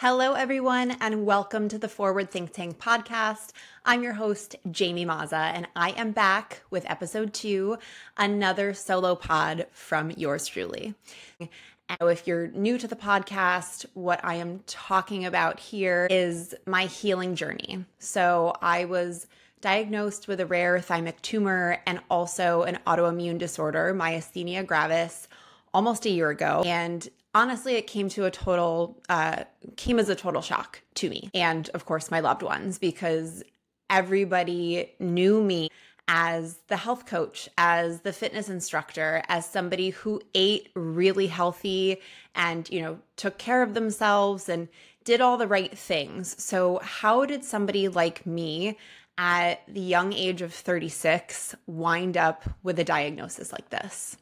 Hello, everyone, and welcome to the Forward Think Tank podcast. I'm your host, Jamie Mazza, and I am back with episode two, another solo pod from yours truly. And if you're new to the podcast, what I am talking about here is my healing journey. So I was diagnosed with a rare thymic tumor and also an autoimmune disorder, myasthenia gravis, almost a year ago. And honestly, it came to a total, uh, came as a total shock to me and, of course, my loved ones because everybody knew me as the health coach, as the fitness instructor, as somebody who ate really healthy and, you know, took care of themselves and did all the right things. So, how did somebody like me at the young age of 36 wind up with a diagnosis like this?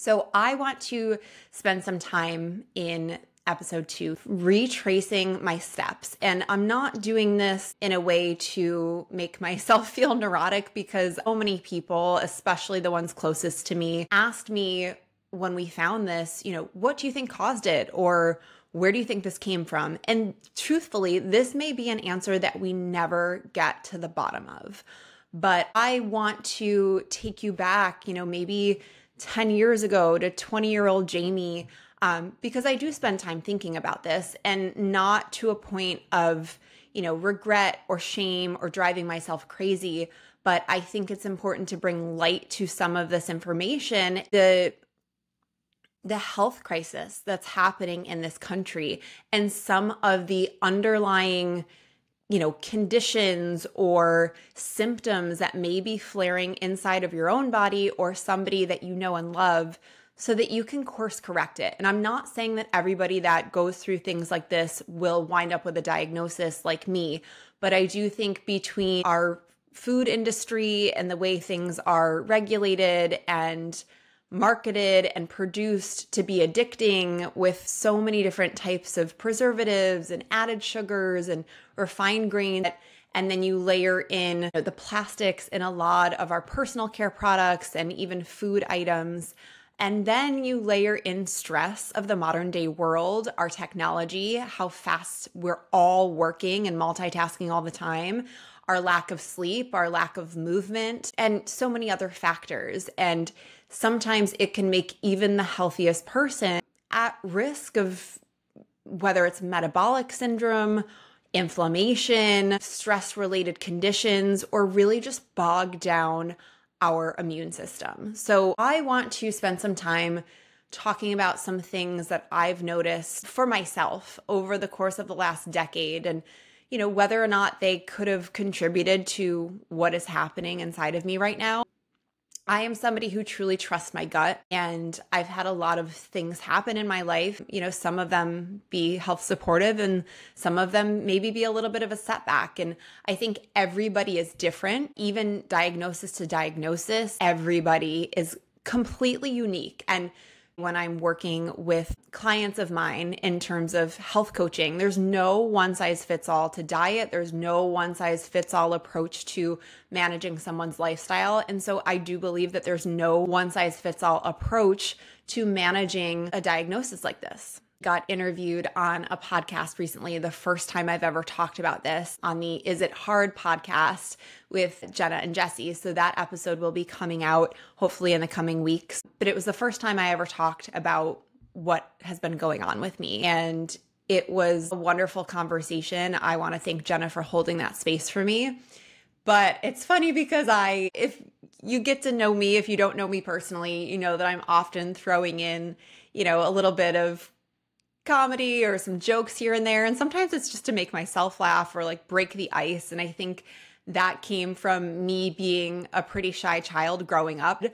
So, I want to spend some time in episode two, retracing my steps. And I'm not doing this in a way to make myself feel neurotic because so many people, especially the ones closest to me, asked me when we found this, you know, what do you think caused it? Or where do you think this came from? And truthfully, this may be an answer that we never get to the bottom of. But I want to take you back, you know, maybe 10 years ago to 20 year old Jamie, um, because I do spend time thinking about this and not to a point of, you know, regret or shame or driving myself crazy. But I think it's important to bring light to some of this information. The the health crisis that's happening in this country and some of the underlying you know, conditions or symptoms that may be flaring inside of your own body or somebody that you know and love so that you can course correct it. And I'm not saying that everybody that goes through things like this will wind up with a diagnosis like me, but I do think between our food industry and the way things are regulated and marketed and produced to be addicting with so many different types of preservatives and added sugars and refined grains. And then you layer in the plastics in a lot of our personal care products and even food items. And then you layer in stress of the modern day world, our technology, how fast we're all working and multitasking all the time, our lack of sleep, our lack of movement, and so many other factors. And sometimes it can make even the healthiest person at risk of whether it's metabolic syndrome, inflammation, stress related conditions, or really just bog down our immune system. So, I want to spend some time talking about some things that I've noticed for myself over the course of the last decade and you know whether or not they could have contributed to what is happening inside of me right now. I am somebody who truly trusts my gut, and I've had a lot of things happen in my life. You know, some of them be health supportive, and some of them maybe be a little bit of a setback. And I think everybody is different, even diagnosis to diagnosis, everybody is completely unique. And when I'm working with clients of mine in terms of health coaching. There's no one size fits all to diet, there's no one size fits all approach to managing someone's lifestyle. And so I do believe that there's no one size fits all approach to managing a diagnosis like this got interviewed on a podcast recently, the first time I've ever talked about this on the Is It Hard podcast with Jenna and Jesse. So that episode will be coming out hopefully in the coming weeks. But it was the first time I ever talked about what has been going on with me. And it was a wonderful conversation. I want to thank Jenna for holding that space for me. But it's funny because I, if you get to know me, if you don't know me personally, you know that I'm often throwing in, you know, a little bit of comedy or some jokes here and there. And sometimes it's just to make myself laugh or like break the ice. And I think that came from me being a pretty shy child growing up.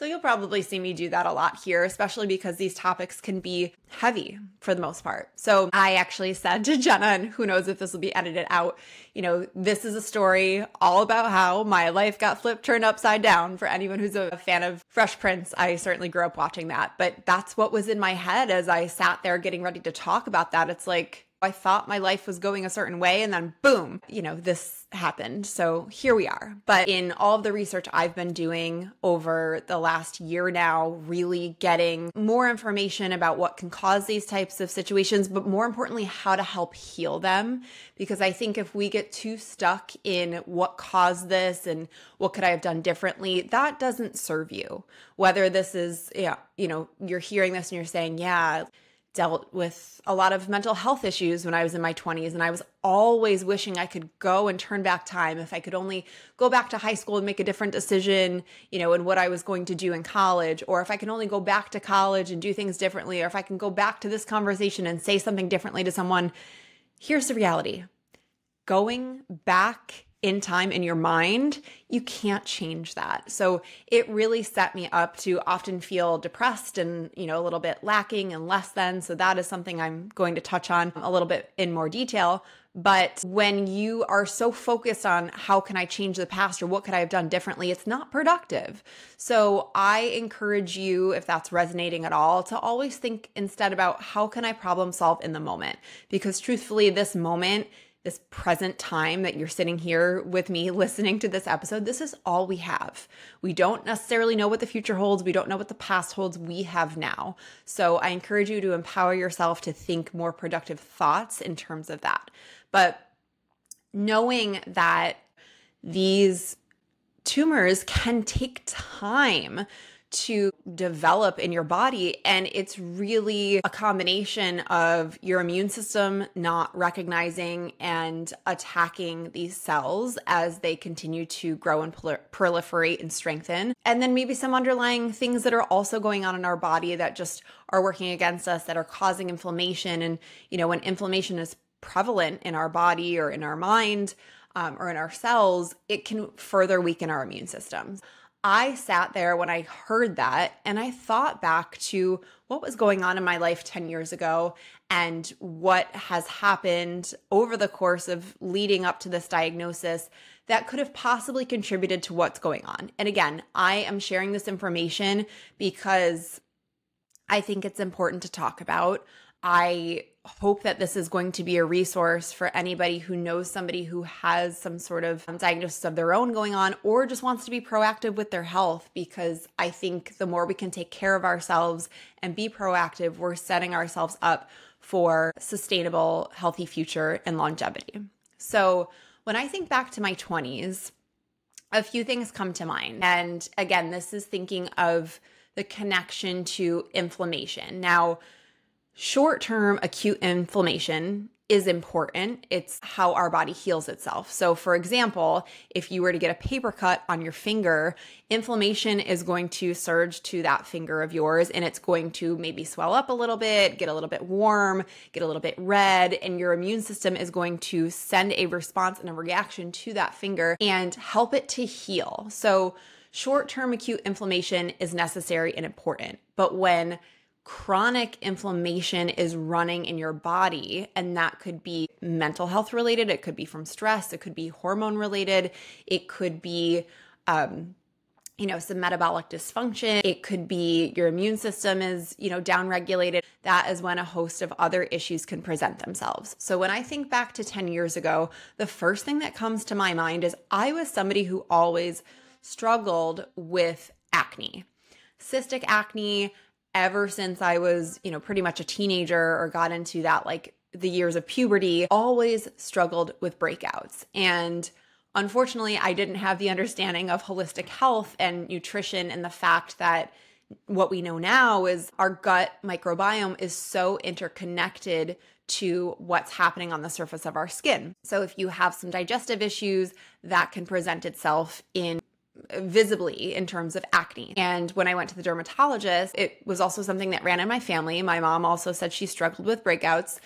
So you'll probably see me do that a lot here, especially because these topics can be heavy for the most part. So I actually said to Jenna, and who knows if this will be edited out, you know, this is a story all about how my life got flipped, turned upside down. For anyone who's a fan of Fresh Prince, I certainly grew up watching that. But that's what was in my head as I sat there getting ready to talk about that. It's like, I thought my life was going a certain way and then boom, you know, this happened. So here we are. But in all of the research I've been doing over the last year now, really getting more information about what can cause these types of situations, but more importantly, how to help heal them. Because I think if we get too stuck in what caused this and what could I have done differently, that doesn't serve you. Whether this is, yeah, you know, you're hearing this and you're saying, yeah, dealt with a lot of mental health issues when I was in my 20s. And I was always wishing I could go and turn back time. If I could only go back to high school and make a different decision, you know, in what I was going to do in college, or if I can only go back to college and do things differently, or if I can go back to this conversation and say something differently to someone. Here's the reality going back in time in your mind, you can't change that. So it really set me up to often feel depressed and, you know, a little bit lacking and less than. So that is something I'm going to touch on a little bit in more detail. But when you are so focused on how can I change the past or what could I have done differently, it's not productive. So I encourage you, if that's resonating at all, to always think instead about how can I problem solve in the moment? Because truthfully, this moment this present time that you're sitting here with me listening to this episode, this is all we have. We don't necessarily know what the future holds. We don't know what the past holds. We have now. So I encourage you to empower yourself to think more productive thoughts in terms of that. But knowing that these tumors can take time to develop in your body. And it's really a combination of your immune system not recognizing and attacking these cells as they continue to grow and proliferate and strengthen. And then maybe some underlying things that are also going on in our body that just are working against us, that are causing inflammation. And, you know, when inflammation is prevalent in our body or in our mind, um, or in our cells, it can further weaken our immune systems. I sat there when I heard that and I thought back to what was going on in my life 10 years ago and what has happened over the course of leading up to this diagnosis that could have possibly contributed to what's going on. And again, I am sharing this information because I think it's important to talk about. I hope that this is going to be a resource for anybody who knows somebody who has some sort of um, diagnosis of their own going on or just wants to be proactive with their health because I think the more we can take care of ourselves and be proactive, we're setting ourselves up for sustainable, healthy future and longevity. So, when I think back to my 20s, a few things come to mind. And again, this is thinking of the connection to inflammation. Now, Short term acute inflammation is important. It's how our body heals itself. So, for example, if you were to get a paper cut on your finger, inflammation is going to surge to that finger of yours and it's going to maybe swell up a little bit, get a little bit warm, get a little bit red, and your immune system is going to send a response and a reaction to that finger and help it to heal. So, short term acute inflammation is necessary and important. But when chronic inflammation is running in your body, and that could be mental health related, it could be from stress, it could be hormone related, it could be, um, you know, some metabolic dysfunction. It could be your immune system is, you know, downregulated. That is when a host of other issues can present themselves. So when I think back to 10 years ago, the first thing that comes to my mind is I was somebody who always struggled with acne. Cystic acne, ever since I was, you know, pretty much a teenager or got into that like the years of puberty, always struggled with breakouts. And unfortunately, I didn't have the understanding of holistic health and nutrition and the fact that what we know now is our gut microbiome is so interconnected to what's happening on the surface of our skin. So if you have some digestive issues, that can present itself in visibly in terms of acne. And when I went to the dermatologist, it was also something that ran in my family. My mom also said she struggled with breakouts.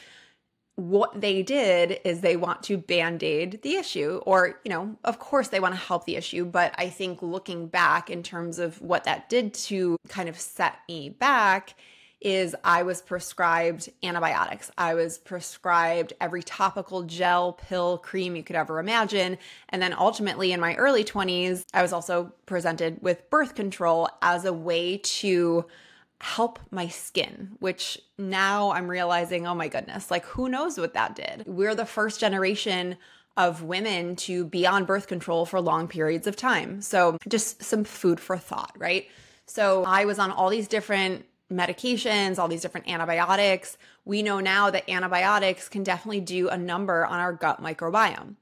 What they did is they want to band aid the issue, or, you know, of course they want to help the issue. But I think looking back in terms of what that did to kind of set me back is I was prescribed antibiotics. I was prescribed every topical gel, pill, cream you could ever imagine. And then ultimately in my early 20s, I was also presented with birth control as a way to help my skin, which now I'm realizing, oh my goodness, like who knows what that did? We're the first generation of women to be on birth control for long periods of time. So, just some food for thought, right? So, I was on all these different medications, all these different antibiotics. We know now that antibiotics can definitely do a number on our gut microbiome.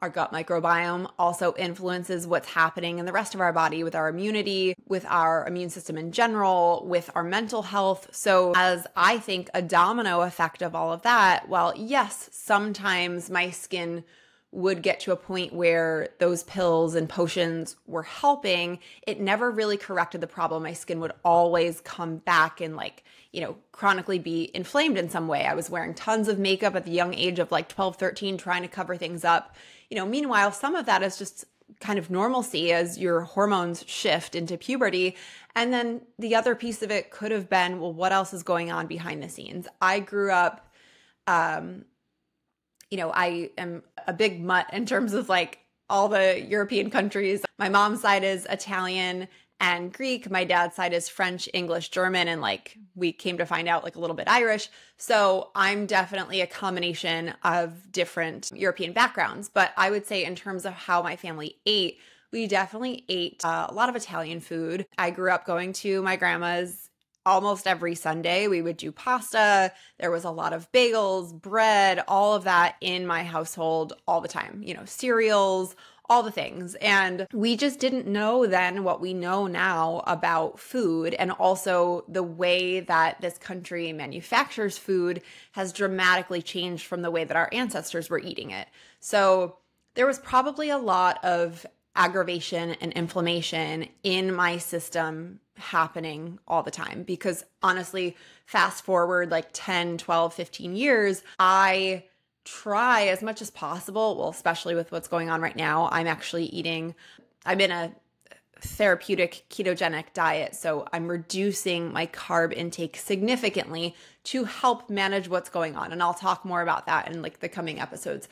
Our gut microbiome also influences what's happening in the rest of our body with our immunity, with our immune system in general, with our mental health. So, as I think a domino effect of all of that, well, yes, sometimes my skin would get to a point where those pills and potions were helping, it never really corrected the problem. My skin would always come back and like, you know, chronically be inflamed in some way. I was wearing tons of makeup at the young age of like 12, 13, trying to cover things up. You know, meanwhile, some of that is just kind of normalcy as your hormones shift into puberty. And then the other piece of it could have been, well, what else is going on behind the scenes? I grew up um, you know, I am a big mutt in terms of like all the European countries. My mom's side is Italian and Greek. My dad's side is French, English, German, and like we came to find out like a little bit Irish. So I'm definitely a combination of different European backgrounds. But I would say, in terms of how my family ate, we definitely ate uh, a lot of Italian food. I grew up going to my grandma's almost every Sunday. We would do pasta. There was a lot of bagels, bread, all of that in my household all the time, you know, cereals, all the things. And we just didn't know then what we know now about food and also the way that this country manufactures food has dramatically changed from the way that our ancestors were eating it. So there was probably a lot of aggravation and inflammation in my system happening all the time because honestly, fast forward like 10, 12, 15 years, I try as much as possible, well, especially with what's going on right now, I'm actually eating, I'm in a therapeutic ketogenic diet. So I'm reducing my carb intake significantly to help manage what's going on. And I'll talk more about that in like the coming episodes.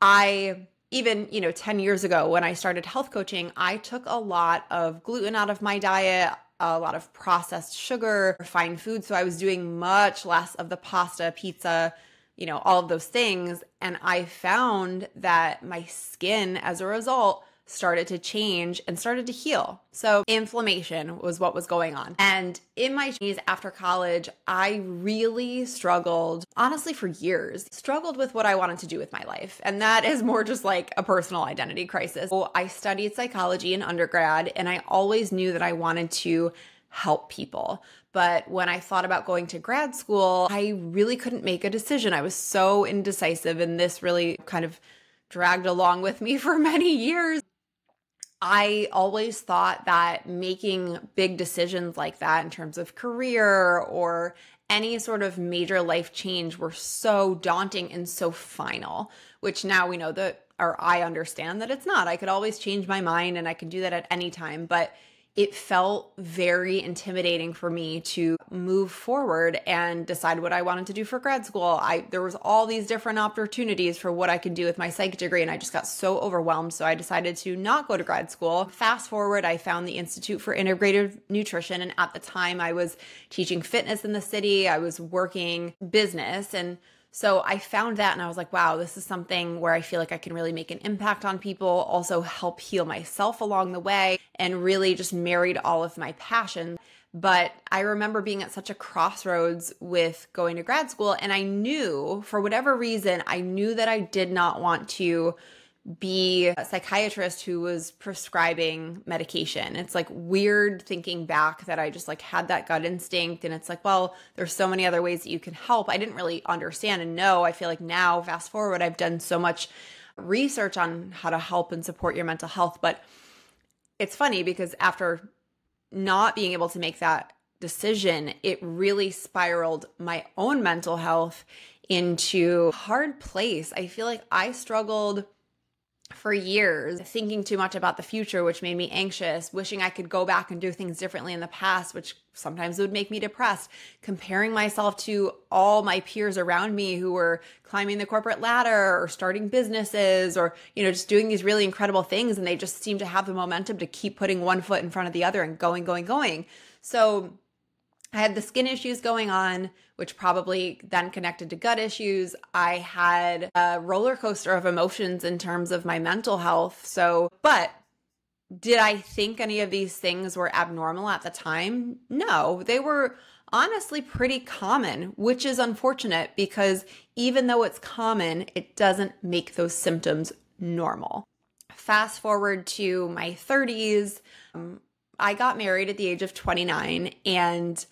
I even, you know, 10 years ago when I started health coaching, I took a lot of gluten out of my diet a lot of processed sugar, refined food. So I was doing much less of the pasta, pizza, you know, all of those things. And I found that my skin, as a result, started to change and started to heal. So, inflammation was what was going on. And in my 20s after college, I really struggled, honestly, for years, struggled with what I wanted to do with my life. And that is more just like a personal identity crisis. So, I studied psychology in undergrad, and I always knew that I wanted to help people. But when I thought about going to grad school, I really couldn't make a decision. I was so indecisive, and this really kind of dragged along with me for many years. I always thought that making big decisions like that in terms of career or any sort of major life change were so daunting and so final, which now we know that, or I understand that it's not. I could always change my mind and I can do that at any time. But it felt very intimidating for me to move forward and decide what I wanted to do for grad school. I there was all these different opportunities for what I could do with my psych degree and I just got so overwhelmed so I decided to not go to grad school. Fast forward, I found the Institute for Integrative Nutrition and at the time I was teaching fitness in the city. I was working business and so I found that and I was like, wow, this is something where I feel like I can really make an impact on people, also help heal myself along the way, and really just married all of my passions. But I remember being at such a crossroads with going to grad school, and I knew for whatever reason, I knew that I did not want to be a psychiatrist who was prescribing medication. It's like weird thinking back that I just like had that gut instinct and it's like, well, there's so many other ways that you can help. I didn't really understand and know. I feel like now fast forward I've done so much research on how to help and support your mental health, but it's funny because after not being able to make that decision, it really spiraled my own mental health into hard place. I feel like I struggled for years thinking too much about the future, which made me anxious, wishing I could go back and do things differently in the past, which sometimes would make me depressed, comparing myself to all my peers around me who were climbing the corporate ladder or starting businesses or, you know, just doing these really incredible things. And they just seem to have the momentum to keep putting one foot in front of the other and going, going, going. So I had the skin issues going on, which probably then connected to gut issues. I had a roller coaster of emotions in terms of my mental health. So, but did I think any of these things were abnormal at the time? No, they were honestly pretty common, which is unfortunate because even though it's common, it doesn't make those symptoms normal. Fast forward to my 30s, um, I got married at the age of 29 and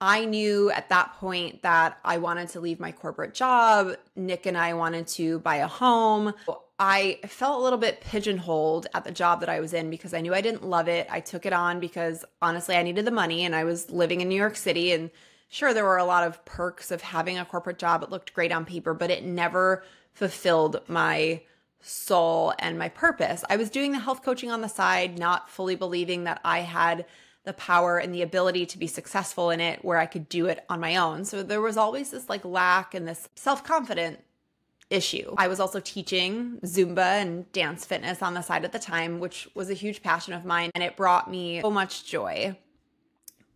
I knew at that point that I wanted to leave my corporate job. Nick and I wanted to buy a home. I felt a little bit pigeonholed at the job that I was in because I knew I didn't love it. I took it on because honestly, I needed the money and I was living in New York City. And sure, there were a lot of perks of having a corporate job. It looked great on paper, but it never fulfilled my soul and my purpose. I was doing the health coaching on the side, not fully believing that I had the power and the ability to be successful in it where I could do it on my own. So there was always this like lack and this self confident issue. I was also teaching Zumba and dance fitness on the side at the time, which was a huge passion of mine and it brought me so much joy.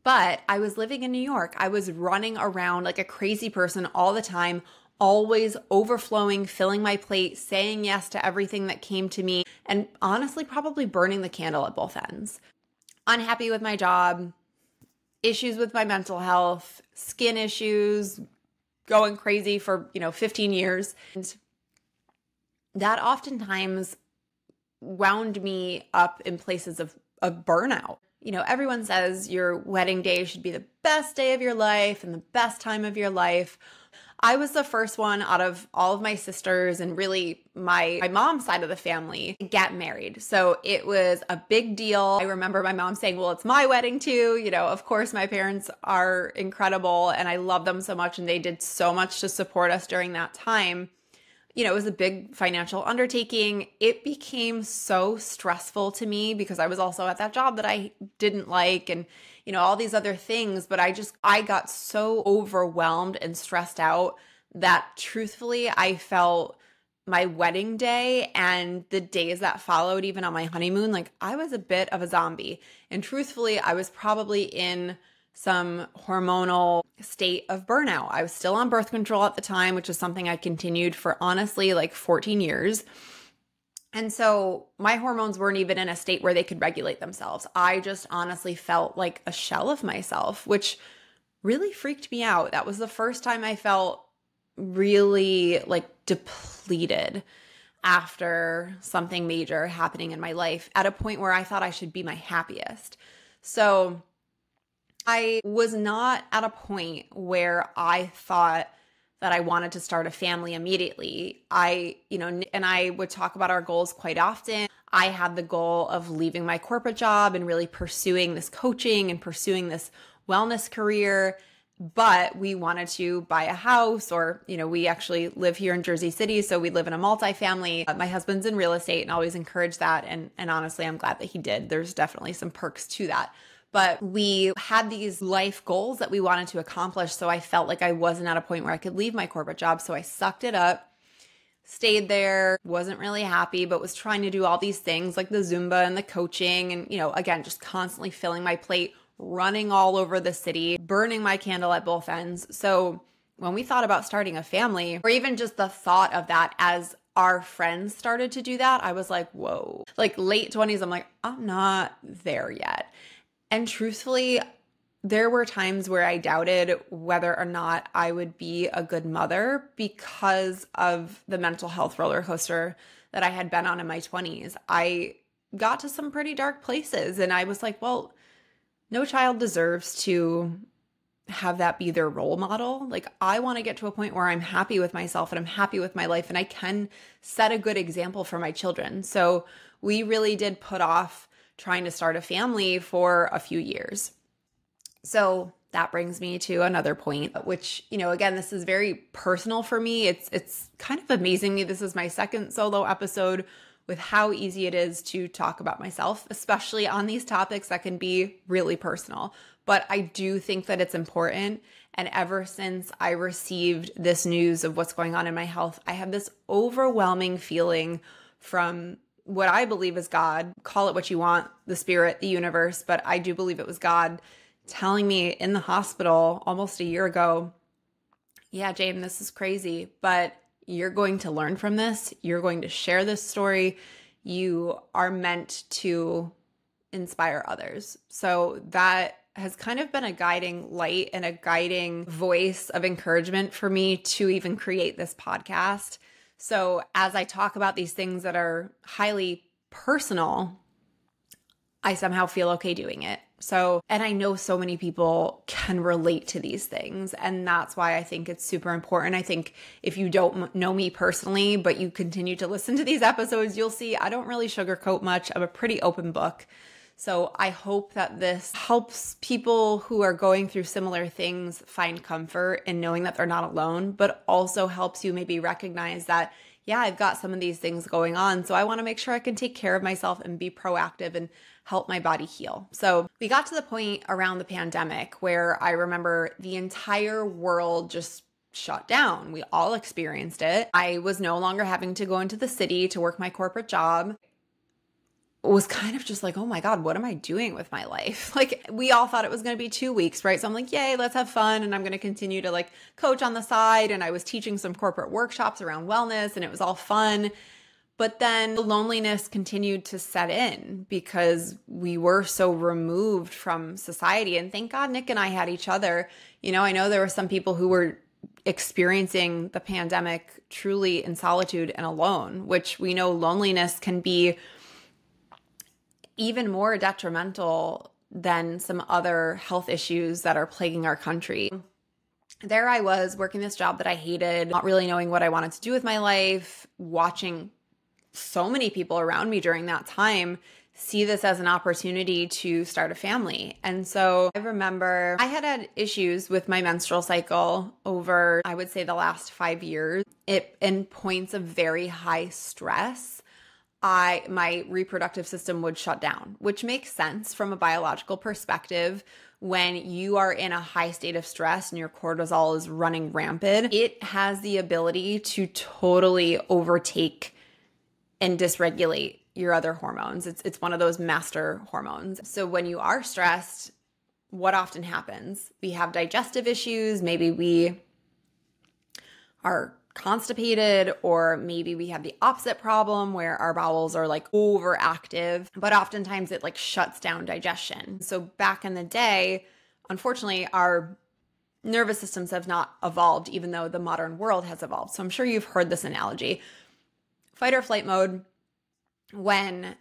But I was living in New York. I was running around like a crazy person all the time, always overflowing, filling my plate, saying yes to everything that came to me, and honestly, probably burning the candle at both ends unhappy with my job, issues with my mental health, skin issues, going crazy for, you know, 15 years. And that oftentimes wound me up in places of, of burnout. You know, everyone says your wedding day should be the best day of your life and the best time of your life. I was the first one out of all of my sisters and really my my mom's side of the family get married. So it was a big deal. I remember my mom saying, "Well, it's my wedding too." You know, of course my parents are incredible and I love them so much and they did so much to support us during that time you know, it was a big financial undertaking. It became so stressful to me because I was also at that job that I didn't like and you know, all these other things. But I just, I got so overwhelmed and stressed out that truthfully, I felt my wedding day and the days that followed, even on my honeymoon, like I was a bit of a zombie. And truthfully, I was probably in some hormonal state of burnout. I was still on birth control at the time, which is something I continued for honestly like 14 years. And so my hormones weren't even in a state where they could regulate themselves. I just honestly felt like a shell of myself, which really freaked me out. That was the first time I felt really like depleted after something major happening in my life at a point where I thought I should be my happiest. So I was not at a point where I thought that I wanted to start a family immediately. I, you know, and I would talk about our goals quite often. I had the goal of leaving my corporate job and really pursuing this coaching and pursuing this wellness career. But we wanted to buy a house, or, you know, we actually live here in Jersey City. So we live in a multifamily. Uh, my husband's in real estate and always encouraged that. And, and honestly, I'm glad that he did. There's definitely some perks to that but we had these life goals that we wanted to accomplish. So I felt like I wasn't at a point where I could leave my corporate job. So I sucked it up, stayed there, wasn't really happy, but was trying to do all these things like the Zumba and the coaching. And, you know, again, just constantly filling my plate, running all over the city, burning my candle at both ends. So when we thought about starting a family, or even just the thought of that as our friends started to do that, I was like, whoa. Like late 20s, I'm like, I'm not there yet. And truthfully, there were times where I doubted whether or not I would be a good mother because of the mental health roller coaster that I had been on in my 20s. I got to some pretty dark places and I was like, well, no child deserves to have that be their role model. Like, I want to get to a point where I'm happy with myself and I'm happy with my life and I can set a good example for my children. So, we really did put off trying to start a family for a few years. So that brings me to another point which you know again this is very personal for me. It's it's kind of amazing me. This is my second solo episode with how easy it is to talk about myself especially on these topics that can be really personal. But i do think that it's important. And ever since i received this news of what's going on in my health i have this overwhelming feeling from what I believe is God, call it what you want, the spirit, the universe, but I do believe it was God telling me in the hospital almost a year ago, yeah, James, this is crazy, but you're going to learn from this. You're going to share this story. You are meant to inspire others. So that has kind of been a guiding light and a guiding voice of encouragement for me to even create this podcast. So as I talk about these things that are highly personal, I somehow feel okay doing it. So, and I know so many people can relate to these things. And that's why I think it's super important. I think if you don't know me personally, but you continue to listen to these episodes, you'll see I don't really sugarcoat much. I'm a pretty open book. So I hope that this helps people who are going through similar things find comfort in knowing that they're not alone, but also helps you maybe recognize that, yeah, I've got some of these things going on. So I want to make sure I can take care of myself and be proactive and help my body heal. So we got to the point around the pandemic where I remember the entire world just shut down. We all experienced it. I was no longer having to go into the city to work my corporate job was kind of just like, oh my God, what am I doing with my life? Like, we all thought it was going to be two weeks, right? So I'm like, yay, let's have fun. And I'm going to continue to like coach on the side. And I was teaching some corporate workshops around wellness and it was all fun. But then the loneliness continued to set in because we were so removed from society. And thank God Nick and I had each other. You know, I know there were some people who were experiencing the pandemic truly in solitude and alone, which we know loneliness can be even more detrimental than some other health issues that are plaguing our country. There I was working this job that I hated, not really knowing what I wanted to do with my life, watching so many people around me during that time see this as an opportunity to start a family. And so I remember I had had issues with my menstrual cycle over, I would say, the last five years. It in points of very high stress I my reproductive system would shut down, which makes sense from a biological perspective. When you are in a high state of stress and your cortisol is running rampant, it has the ability to totally overtake and dysregulate your other hormones. It's it's one of those master hormones. So when you are stressed, what often happens? We have digestive issues, maybe we are constipated or maybe we have the opposite problem where our bowels are like overactive but oftentimes it like shuts down digestion. So back in the day unfortunately our nervous systems have not evolved even though the modern world has evolved. So i'm sure you've heard this analogy. Fight or flight mode when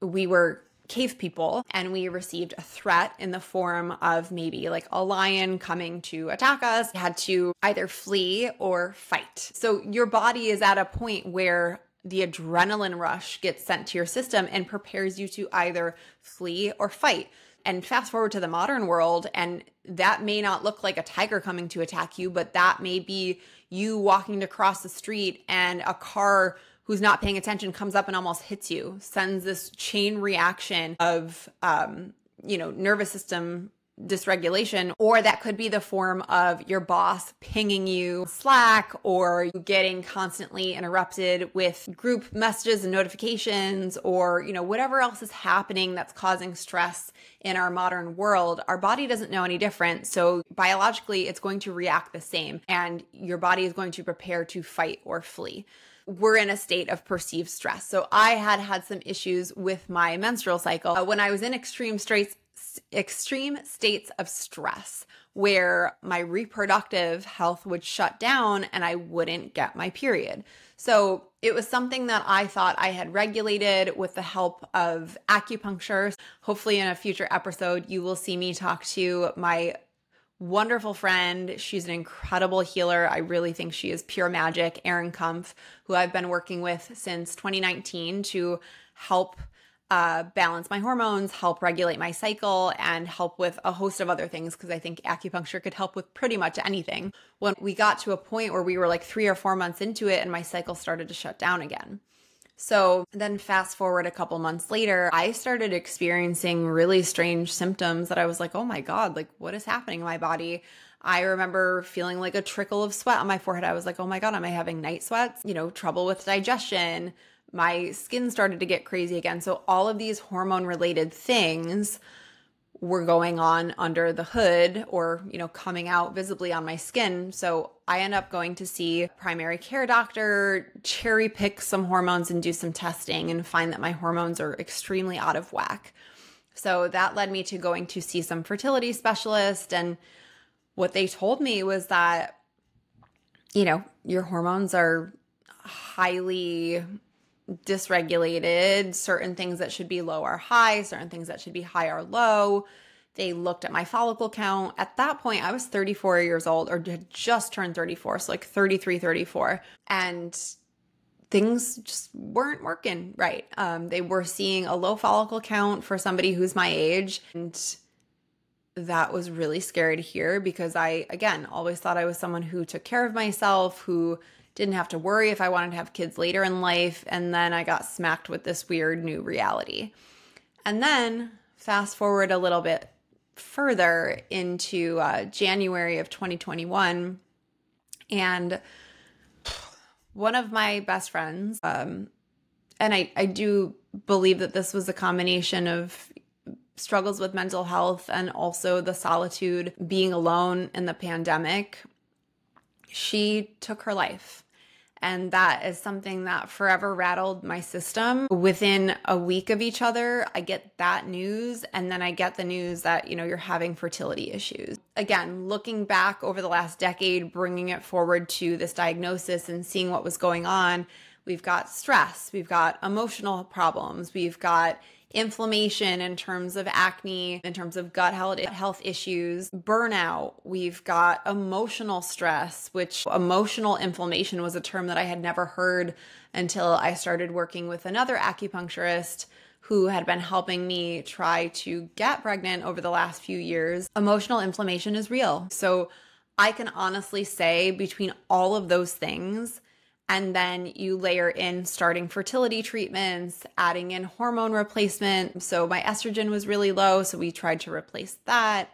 we were cave people and we received a threat in the form of maybe like a lion coming to attack us, we had to either flee or fight. So your body is at a point where the adrenaline rush gets sent to your system and prepares you to either flee or fight. And fast forward to the modern world, and that may not look like a tiger coming to attack you, but that may be you walking across the street and a car who's not paying attention comes up and almost hits you, sends this chain reaction of, um, you know, nervous system dysregulation, or that could be the form of your boss pinging you Slack or getting constantly interrupted with group messages and notifications or, you know, whatever else is happening that's causing stress in our modern world. Our body doesn't know any different. So biologically, it's going to react the same and your body is going to prepare to fight or flee we're in a state of perceived stress. So I had had some issues with my menstrual cycle uh, when I was in extreme straits extreme states of stress where my reproductive health would shut down and I wouldn't get my period. So it was something that I thought I had regulated with the help of acupuncture. Hopefully, in a future episode, you will see me talk to my wonderful friend. She's an incredible healer. I really think she is pure magic. Erin Kumpf, who I've been working with since 2019 to help uh, balance my hormones, help regulate my cycle, and help with a host of other things because I think acupuncture could help with pretty much anything. When we got to a point where we were like three or four months into it and my cycle started to shut down again. So then, fast forward a couple months later, I started experiencing really strange symptoms that I was like, oh my God, like what is happening in my body? I remember feeling like a trickle of sweat on my forehead. I was like, oh my God, am I having night sweats? You know, trouble with digestion. My skin started to get crazy again. So, all of these hormone related things were going on under the hood or, you know, coming out visibly on my skin. So I end up going to see primary care doctor, cherry pick some hormones and do some testing and find that my hormones are extremely out of whack. So that led me to going to see some fertility specialist and what they told me was that you know, your hormones are highly dysregulated. Certain things that should be low are high, certain things that should be high are low. They looked at my follicle count. At that point, I was 34 years old or had just turned 34, so like 33, 34. And things just weren't working right. Um, they were seeing a low follicle count for somebody who's my age. And that was really scary to hear because I, again, always thought I was someone who took care of myself, who didn't have to worry if I wanted to have kids later in life. And then I got smacked with this weird new reality. And then fast forward a little bit further into uh, January of 2021. And one of my best friends, um, and I, I do believe that this was a combination of struggles with mental health and also the solitude, being alone in the pandemic, she took her life. And that is something that forever rattled my system. Within a week of each other, I get that news. And then I get the news that, you know, you're having fertility issues. Again, looking back over the last decade, bringing it forward to this diagnosis and seeing what was going on, we've got stress, we've got emotional problems, we've got inflammation in terms of acne, in terms of gut health health issues, burnout. We've got emotional stress, which emotional inflammation was a term that I had never heard until I started working with another acupuncturist who had been helping me try to get pregnant over the last few years. Emotional inflammation is real. So I can honestly say between all of those things, and then you layer in starting fertility treatments, adding in hormone replacement. So my estrogen was really low, so we tried to replace that.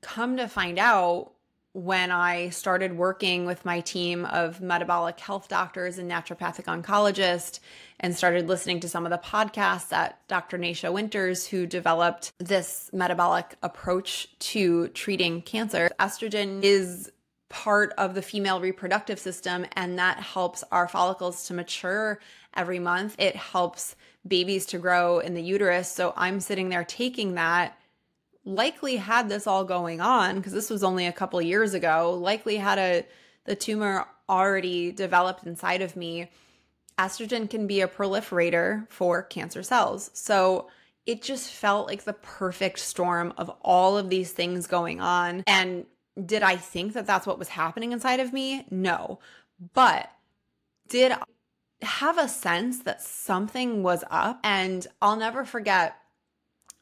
Come to find out, when I started working with my team of metabolic health doctors and naturopathic oncologists and started listening to some of the podcasts that Dr. Nasha Winters, who developed this metabolic approach to treating cancer, estrogen is part of the female reproductive system and that helps our follicles to mature every month. It helps babies to grow in the uterus. So I'm sitting there taking that likely had this all going on because this was only a couple years ago, likely had a the tumor already developed inside of me. Estrogen can be a proliferator for cancer cells. So it just felt like the perfect storm of all of these things going on. And did I think that that's what was happening inside of me? No. But did have a sense that something was up? And I'll never forget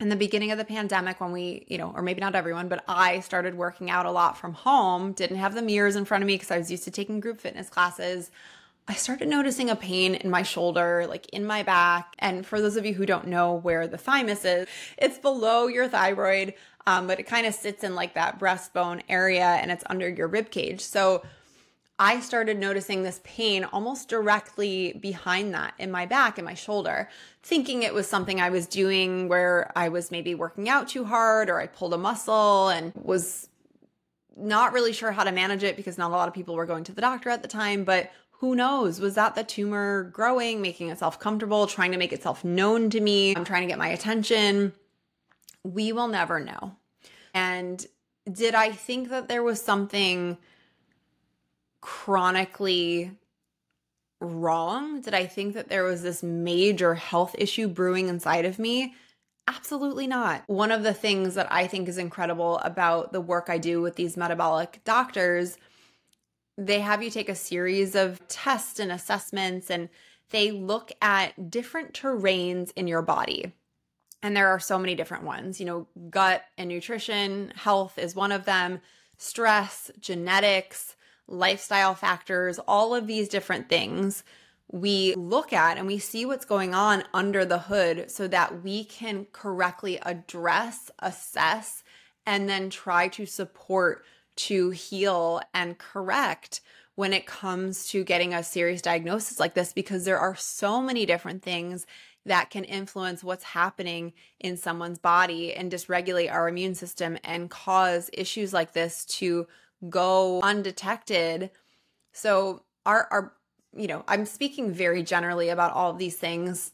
in the beginning of the pandemic when we, you know, or maybe not everyone, but I started working out a lot from home, didn't have the mirrors in front of me because I was used to taking group fitness classes. I started noticing a pain in my shoulder, like in my back. And for those of you who don't know where the thymus is, it's below your thyroid um, but it kind of sits in like that breastbone area and it's under your rib cage. So I started noticing this pain almost directly behind that in my back and my shoulder, thinking it was something I was doing where I was maybe working out too hard or I pulled a muscle and was not really sure how to manage it because not a lot of people were going to the doctor at the time. But who knows? Was that the tumor growing, making itself comfortable, trying to make itself known to me? I'm trying to get my attention. We will never know. And did I think that there was something chronically wrong? Did I think that there was this major health issue brewing inside of me? Absolutely not. One of the things that I think is incredible about the work I do with these metabolic doctors, they have you take a series of tests and assessments, and they look at different terrains in your body. And there are so many different ones. You know, gut and nutrition, health is one of them, stress, genetics, lifestyle factors, all of these different things we look at and we see what's going on under the hood so that we can correctly address, assess, and then try to support to heal and correct when it comes to getting a serious diagnosis like this because there are so many different things that can influence what's happening in someone's body and dysregulate our immune system and cause issues like this to go undetected. So our our you know, I'm speaking very generally about all of these things,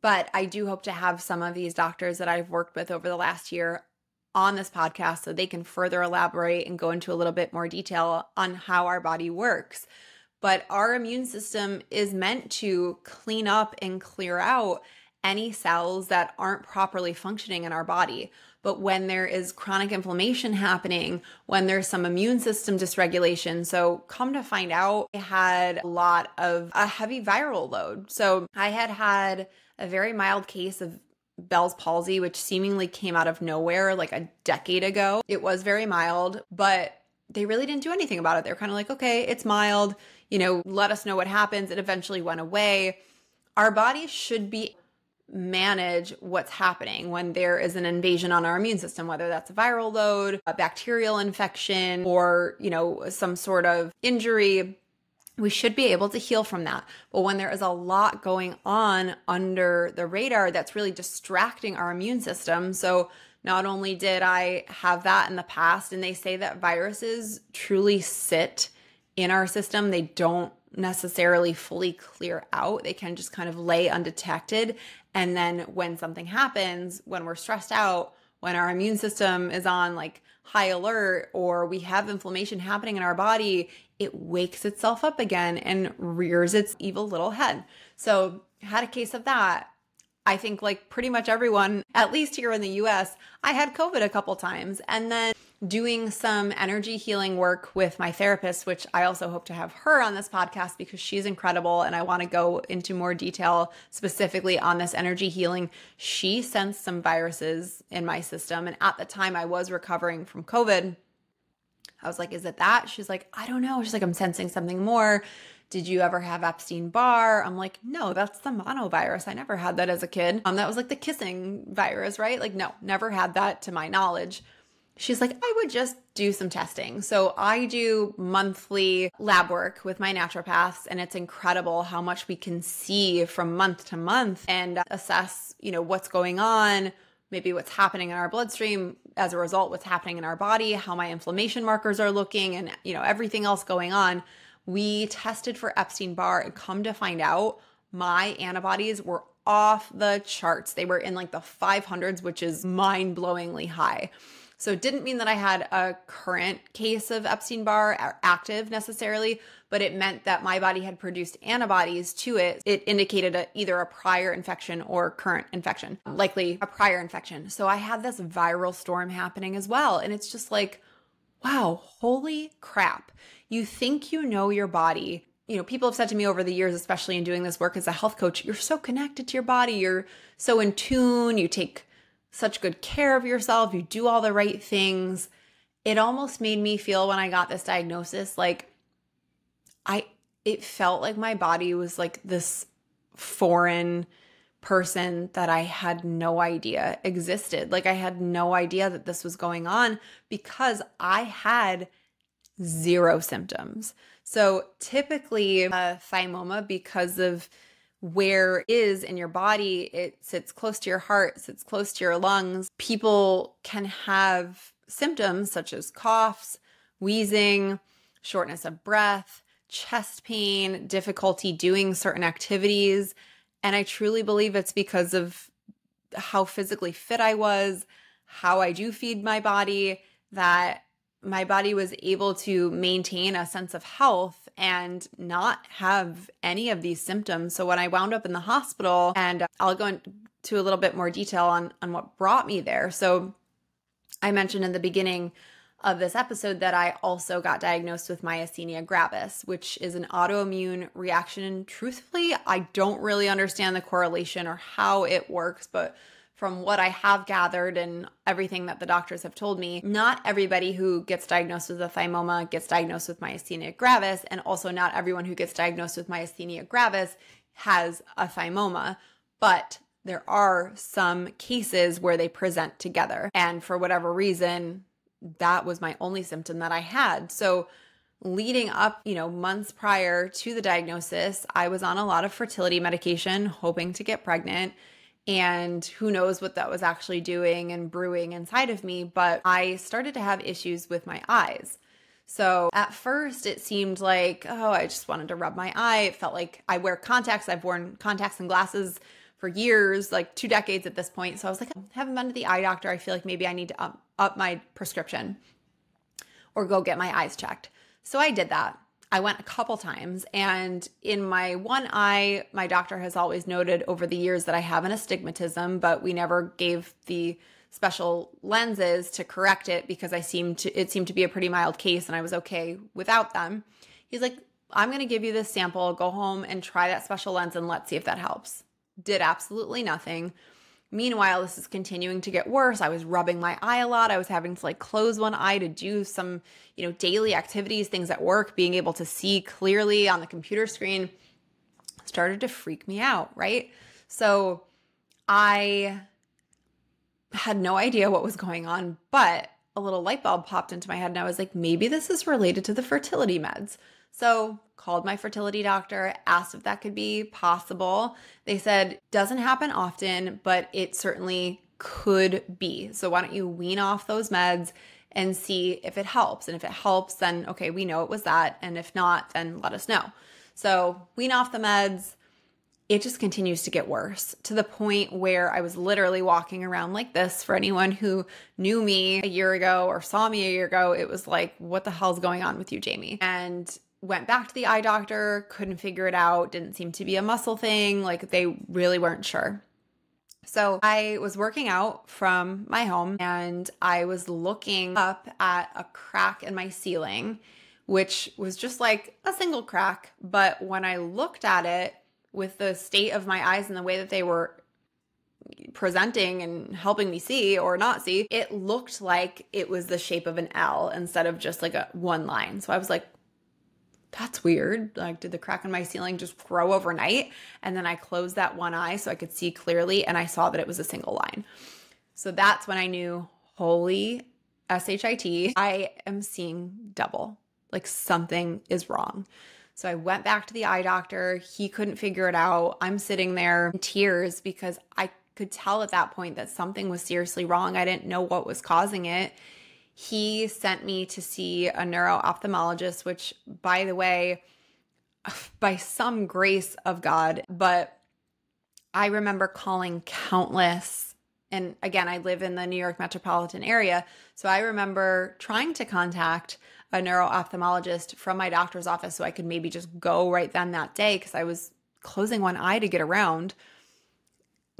but I do hope to have some of these doctors that I've worked with over the last year on this podcast so they can further elaborate and go into a little bit more detail on how our body works. But our immune system is meant to clean up and clear out any cells that aren't properly functioning in our body. But when there is chronic inflammation happening, when there's some immune system dysregulation, so come to find out, I had a lot of a heavy viral load. So I had had a very mild case of Bell's palsy, which seemingly came out of nowhere like a decade ago. It was very mild, but they really didn't do anything about it. They're kind of like, okay, it's mild, you know, let us know what happens. It eventually went away. Our body should be manage what's happening when there is an invasion on our immune system whether that's a viral load a bacterial infection or you know some sort of injury we should be able to heal from that. But when there is a lot going on under the radar that's really distracting our immune system, so not only did I have that in the past, and they say that viruses truly sit in our system, they don't necessarily fully clear out. They can just kind of lay undetected. And then when something happens, when we're stressed out, when our immune system is on like high alert or we have inflammation happening in our body, it wakes itself up again and rears its evil little head. So, had a case of that. I think, like pretty much everyone, at least here in the US, I had COVID a couple times. And then doing some energy healing work with my therapist, which I also hope to have her on this podcast because she's incredible. And I want to go into more detail specifically on this energy healing. She sensed some viruses in my system. And at the time, I was recovering from COVID. I was like, is it that? She's like, I don't know. She's like, I'm sensing something more. Did you ever have Epstein Barr? I'm like, no, that's the monovirus. I never had that as a kid. Um, that was like the kissing virus, right? Like, no, never had that to my knowledge. She's like, I would just do some testing. So I do monthly lab work with my naturopaths, and it's incredible how much we can see from month to month and assess, you know, what's going on, maybe what's happening in our bloodstream as a result what's happening in our body how my inflammation markers are looking and you know everything else going on. We tested for epstein-barr and come to find out my antibodies were off the charts. They were in like the 500s which is mind-blowingly high so it didn't mean that I had a current case of Epstein Barr active necessarily, but it meant that my body had produced antibodies to it. It indicated a, either a prior infection or current infection, likely a prior infection. So I had this viral storm happening as well. And it's just like, wow, holy crap. You think you know your body. You know, people have said to me over the years, especially in doing this work as a health coach, you're so connected to your body. You're so in tune. You take such good care of yourself, you do all the right things. It almost made me feel when I got this diagnosis like I it felt like my body was like this foreign person that I had no idea existed. Like I had no idea that this was going on because I had zero symptoms. So typically a thymoma because of where is in your body, it sits close to your heart, sits close to your lungs. People can have symptoms such as coughs, wheezing, shortness of breath, chest pain, difficulty doing certain activities. And I truly believe it's because of how physically fit I was, how I do feed my body, that my body was able to maintain a sense of health and not have any of these symptoms. So when I wound up in the hospital, and uh, I'll go into a little bit more detail on, on what brought me there. So I mentioned in the beginning of this episode that I also got diagnosed with myasthenia gravis, which is an autoimmune reaction. And truthfully, I don't really understand the correlation or how it works, but from what I have gathered and everything that the doctors have told me, not everybody who gets diagnosed with a thymoma gets diagnosed with myasthenia gravis, and also not everyone who gets diagnosed with myasthenia gravis has a thymoma. But there are some cases where they present together. And for whatever reason, that was my only symptom that I had. So leading up, you know, months prior to the diagnosis, I was on a lot of fertility medication, hoping to get pregnant. And who knows what that was actually doing and brewing inside of me. But I started to have issues with my eyes. So at first, it seemed like, oh, I just wanted to rub my eye. It felt like I wear contacts. I've worn contacts and glasses for years, like two decades at this point. So I was like, I haven't been to the eye doctor. I feel like maybe I need to up, up my prescription or go get my eyes checked. So I did that. I went a couple times, and in my one eye, my doctor has always noted over the years that I have an astigmatism, but we never gave the special lenses to correct it because I seemed to it seemed to be a pretty mild case and I was okay without them. He's like, "I'm going to give you this sample, go home and try that special lens and let's see if that helps." Did absolutely nothing. Meanwhile, this is continuing to get worse. I was rubbing my eye a lot. I was having to like close one eye to do some, you know, daily activities, things at work, being able to see clearly on the computer screen started to freak me out, right? So I had no idea what was going on, but a little light bulb popped into my head and I was like, maybe this is related to the fertility meds. So, called my fertility doctor, asked if that could be possible. They said, doesn't happen often, but it certainly could be. So, why don't you wean off those meds and see if it helps? And if it helps, then okay, we know it was that. And if not, then let us know. So, wean off the meds. It just continues to get worse to the point where I was literally walking around like this. For anyone who knew me a year ago or saw me a year ago, it was like, what the hell's going on with you, Jamie? And went back to the eye doctor, couldn't figure it out, didn't seem to be a muscle thing, like they really weren't sure. So I was working out from my home and I was looking up at a crack in my ceiling, which was just like a single crack. But when I looked at it with the state of my eyes and the way that they were presenting and helping me see or not see, it looked like it was the shape of an L instead of just like a one line. So I was like, that's weird. Like, did the crack in my ceiling just grow overnight? And then I closed that one eye so I could see clearly and I saw that it was a single line. So that's when I knew, holy SHIT, I am seeing double. Like something is wrong. So I went back to the eye doctor. He couldn't figure it out. I'm sitting there in tears because I could tell at that point that something was seriously wrong. I didn't know what was causing it he sent me to see a neuro ophthalmologist, which, by the way, by some grace of God, but I remember calling countless. And again, I live in the New York metropolitan area. So I remember trying to contact a neuro ophthalmologist from my doctor's office so I could maybe just go right then that day because I was closing one eye to get around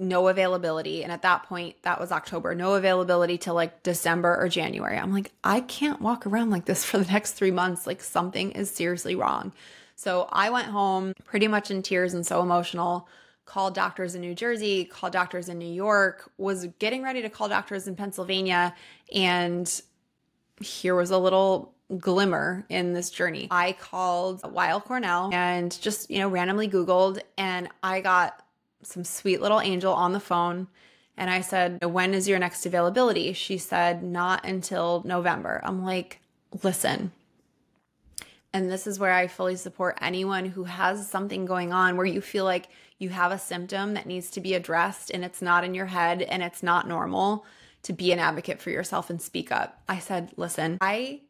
no availability. And at that point, that was October, no availability till like December or January. I'm like, I can't walk around like this for the next three months. Like something is seriously wrong. So I went home pretty much in tears and so emotional. Called doctors in New Jersey, called doctors in New York, was getting ready to call doctors in Pennsylvania. And here was a little glimmer in this journey. I called Weill Cornell and just, you know, randomly Googled, and I got some sweet little angel on the phone. And I said, When is your next availability? She said, Not until November. I'm like, Listen. And this is where I fully support anyone who has something going on where you feel like you have a symptom that needs to be addressed and it's not in your head and it's not normal to be an advocate for yourself and speak up. I said, Listen, I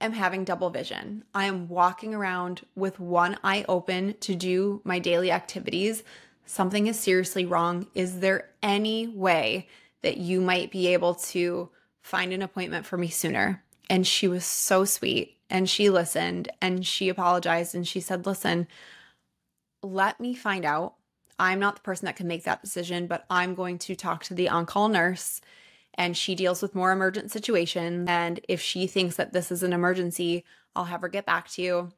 am having double vision. I am walking around with one eye open to do my daily activities something is seriously wrong. Is there any way that you might be able to find an appointment for me sooner? And she was so sweet and she listened and she apologized and she said, Listen, let me find out. I'm not the person that can make that decision, but I'm going to talk to the on call nurse and she deals with more emergent situations. And if she thinks that this is an emergency, I'll have her get back to you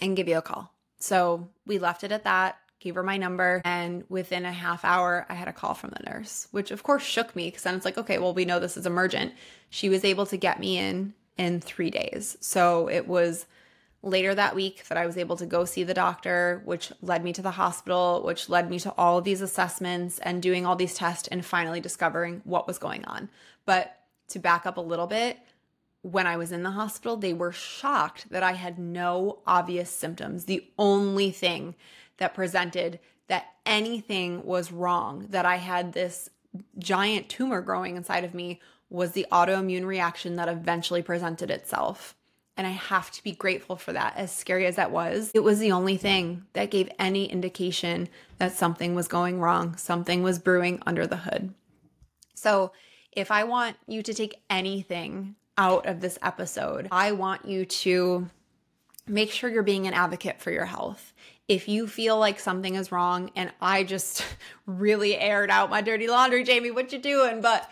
and give you a call. So we left it at that gave her my number, and within a half hour, I had a call from the nurse, which of course shook me because then it's like, okay, well, we know this is emergent. She was able to get me in in three days. So it was later that week that I was able to go see the doctor, which led me to the hospital, which led me to all of these assessments and doing all these tests and finally discovering what was going on. But to back up a little bit, when I was in the hospital, they were shocked that I had no obvious symptoms. The only thing that presented that anything was wrong, that I had this giant tumor growing inside of me, was the autoimmune reaction that eventually presented itself. And I have to be grateful for that, as scary as that was. It was the only thing that gave any indication that something was going wrong, something was brewing under the hood. So, if I want you to take anything out of this episode, I want you to make sure you're being an advocate for your health. If you feel like something is wrong, and I just really aired out my dirty laundry, Jamie, what you doing? But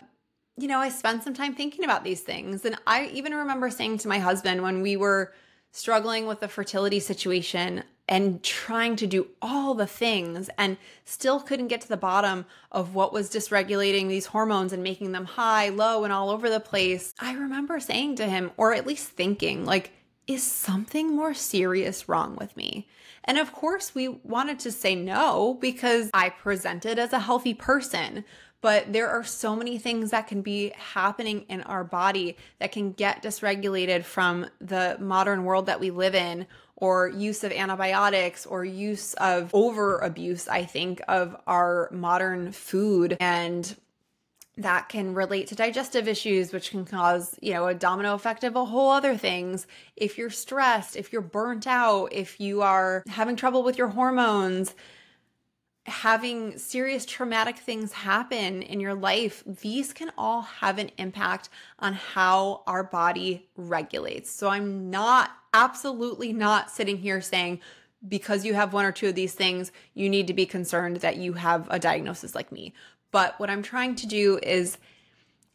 you know, I spent some time thinking about these things. And I even remember saying to my husband when we were struggling with the fertility situation and trying to do all the things and still couldn't get to the bottom of what was dysregulating these hormones and making them high, low, and all over the place. I remember saying to him, or at least thinking, like, is something more serious wrong with me? And of course, we wanted to say no because I presented as a healthy person. But there are so many things that can be happening in our body that can get dysregulated from the modern world that we live in or use of antibiotics or use of over abuse, I think, of our modern food. And that can relate to digestive issues, which can cause, you know, a domino effect of a whole other things. If you're stressed, if you're burnt out, if you are having trouble with your hormones, having serious traumatic things happen in your life, these can all have an impact on how our body regulates. So I'm not, absolutely not sitting here saying, because you have one or two of these things, you need to be concerned that you have a diagnosis like me. But what I'm trying to do is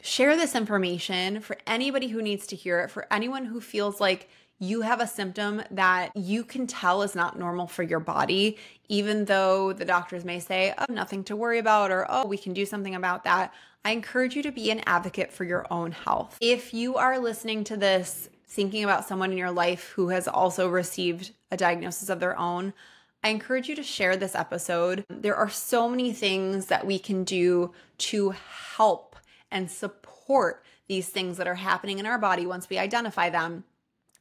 share this information for anybody who needs to hear it, for anyone who feels like you have a symptom that you can tell is not normal for your body, even though the doctors may say, oh, nothing to worry about, or oh, we can do something about that. I encourage you to be an advocate for your own health. If you are listening to this thinking about someone in your life who has also received a diagnosis of their own, I encourage you to share this episode. There are so many things that we can do to help and support these things that are happening in our body once we identify them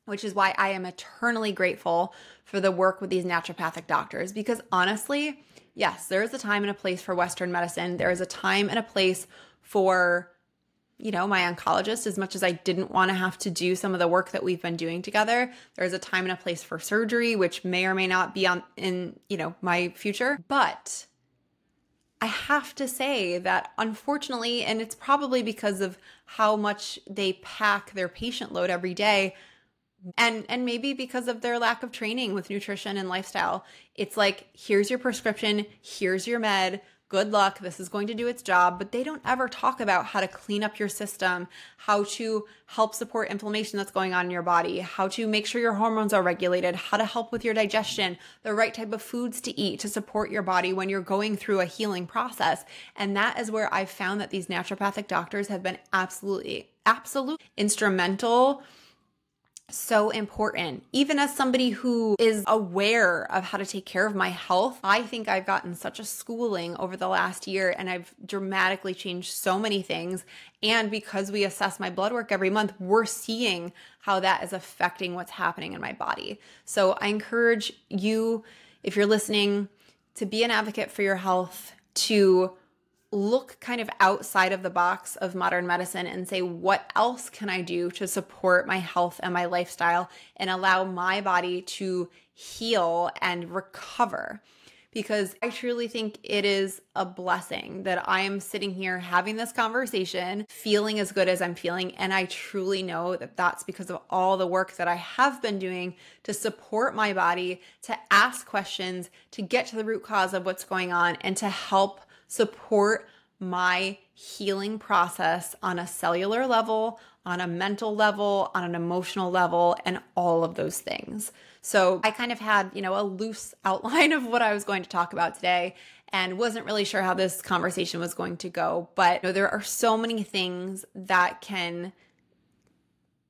which is why I am eternally grateful for the work with these naturopathic doctors. Because honestly, yes, there is a time and a place for Western medicine. There is a time and a place for, you know, my oncologist, as much as I didn't want to have to do some of the work that we've been doing together. There's a time and a place for surgery, which may or may not be on in, you know, my future. But I have to say that unfortunately, and it's probably because of how much they pack their patient load every day, and and maybe because of their lack of training with nutrition and lifestyle it's like here's your prescription here's your med good luck this is going to do its job but they don't ever talk about how to clean up your system how to help support inflammation that's going on in your body how to make sure your hormones are regulated how to help with your digestion the right type of foods to eat to support your body when you're going through a healing process. And that is where i've found that these naturopathic doctors have been absolutely absolutely instrumental so important. Even as somebody who is aware of how to take care of my health, I think I've gotten such a schooling over the last year and I've dramatically changed so many things. And because we assess my blood work every month, we're seeing how that is affecting what's happening in my body. So I encourage you, if you're listening, to be an advocate for your health, to look kind of outside of the box of modern medicine and say, what else can I do to support my health and my lifestyle and allow my body to heal and recover? Because I truly think it is a blessing that I am sitting here having this conversation, feeling as good as I'm feeling. And I truly know that that's because of all the work that I have been doing to support my body, to ask questions, to get to the root cause of what's going on, and to help support my healing process on a cellular level, on a mental level, on an emotional level, and all of those things. So I kind of had, you know, a loose outline of what I was going to talk about today and wasn't really sure how this conversation was going to go. But you know, there are so many things that can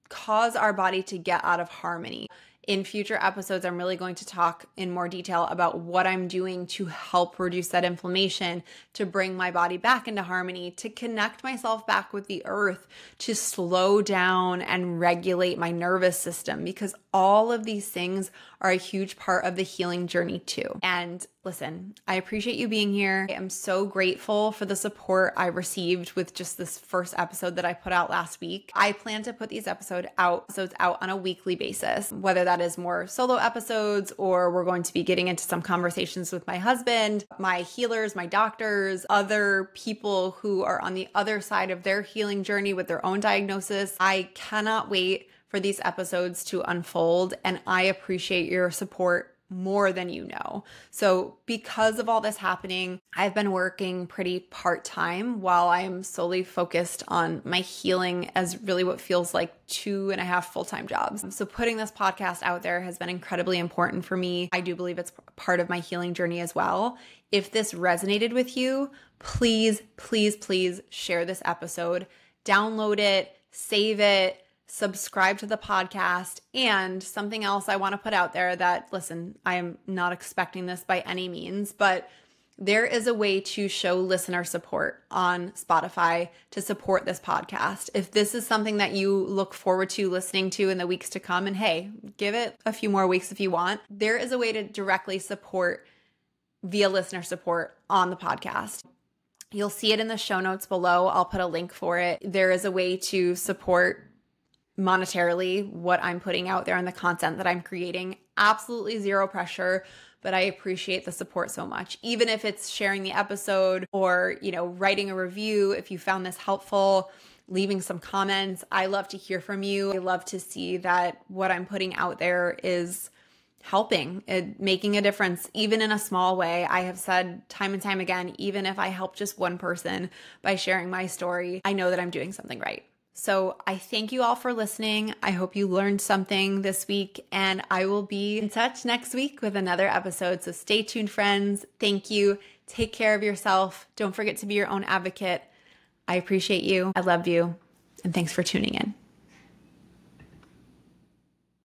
cause our body to get out of harmony In future episodes, I'm really going to talk in more detail about what I'm doing to help reduce that inflammation, to bring my body back into harmony, to connect myself back with the earth, to slow down and regulate my nervous system, because all of these things are a huge part of the healing journey too. And listen, I appreciate you being here. I am so grateful for the support I received with just this first episode that I put out last week. I plan to put these episode out so it's out on a weekly basis, whether that is more solo episodes or we're going to be getting into some conversations with my husband, my healers, my doctors, other people who are on the other side of their healing journey with their own diagnosis. I cannot wait for these episodes to unfold. And I appreciate your support more than you know. So, because of all this happening, I've been working pretty part time while I'm solely focused on my healing as really what feels like two and a half full time jobs. So, putting this podcast out there has been incredibly important for me. I do believe it's part of my healing journey as well. If this resonated with you, please, please, please share this episode, download it, save it subscribe to the podcast. And something else I want to put out there that, listen, I am not expecting this by any means, but there is a way to show listener support on Spotify to support this podcast. If this is something that you look forward to listening to in the weeks to come, and hey, give it a few more weeks if you want, there is a way to directly support via listener support on the podcast. You'll see it in the show notes below. I'll put a link for it. There is a way to support monetarily what I'm putting out there and the content that I'm creating. Absolutely zero pressure, but I appreciate the support so much. Even if it's sharing the episode or, you know, writing a review if you found this helpful, leaving some comments. I love to hear from you. I love to see that what I'm putting out there is helping, it, making a difference, even in a small way. I have said time and time again, even if I help just one person by sharing my story, I know that I'm doing something right. So I thank you all for listening. I hope you learned something this week, and I will be in touch next week with another episode. So stay tuned, friends. Thank you. Take care of yourself. Don't forget to be your own advocate. I appreciate you. I love you. And thanks for tuning in.